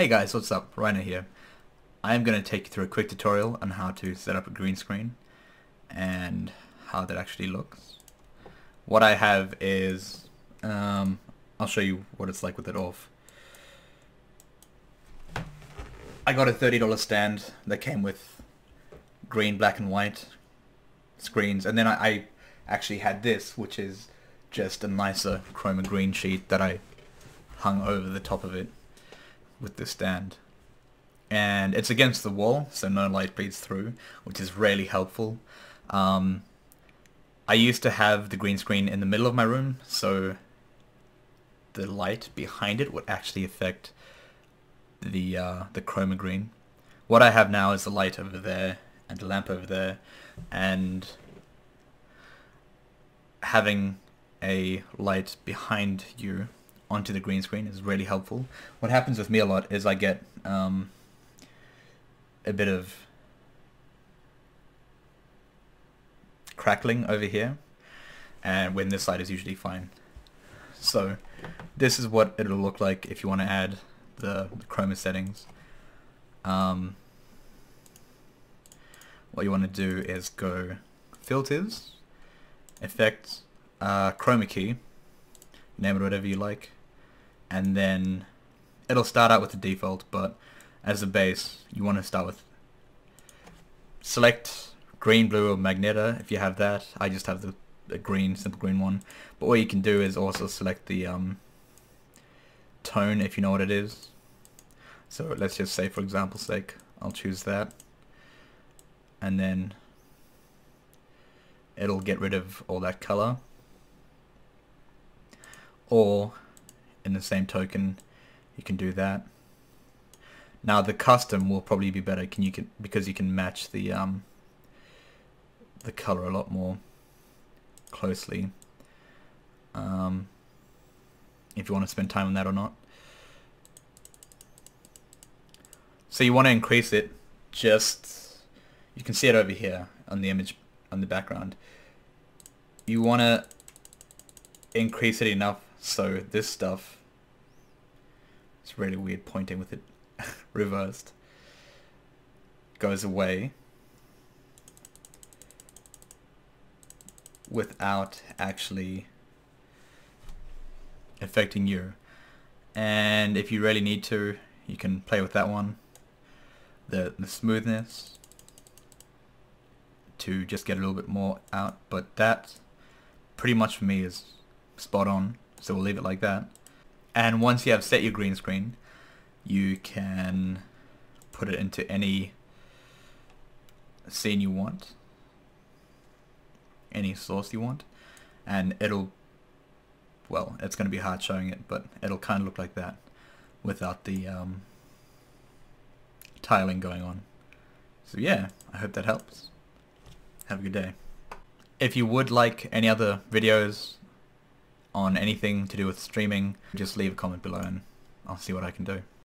Hey guys, what's up? Rhino here. I am going to take you through a quick tutorial on how to set up a green screen and how that actually looks. What I have is, um, I'll show you what it's like with it off. I got a $30 stand that came with green, black and white screens and then I, I actually had this which is just a nicer chroma green sheet that I hung over the top of it with the stand. And it's against the wall, so no light bleeds through, which is really helpful. Um, I used to have the green screen in the middle of my room, so the light behind it would actually affect the uh, the chroma green. What I have now is the light over there and a lamp over there, and having a light behind you onto the green screen is really helpful. What happens with me a lot is I get um, a bit of crackling over here and when this side is usually fine. So this is what it'll look like if you want to add the, the chroma settings. Um, what you want to do is go filters, effects, uh, chroma key, name it whatever you like, and then it'll start out with the default, but as a base, you want to start with select green, blue, or magenta if you have that. I just have the, the green, simple green one. But what you can do is also select the um, tone if you know what it is. So let's just say for example's sake, I'll choose that. And then it'll get rid of all that color. Or in the same token you can do that. Now the custom will probably be better. Can you can because you can match the um the color a lot more closely. Um, if you want to spend time on that or not. So you want to increase it just you can see it over here on the image on the background. You want to increase it enough so this stuff, it's really weird pointing with it reversed, goes away without actually affecting you. And if you really need to, you can play with that one. The, the smoothness to just get a little bit more out, but that pretty much for me is spot on. So we'll leave it like that. And once you have set your green screen, you can put it into any scene you want, any source you want, and it'll, well, it's going to be hard showing it, but it'll kind of look like that without the um, tiling going on. So yeah, I hope that helps. Have a good day. If you would like any other videos on anything to do with streaming, just leave a comment below and I'll see what I can do.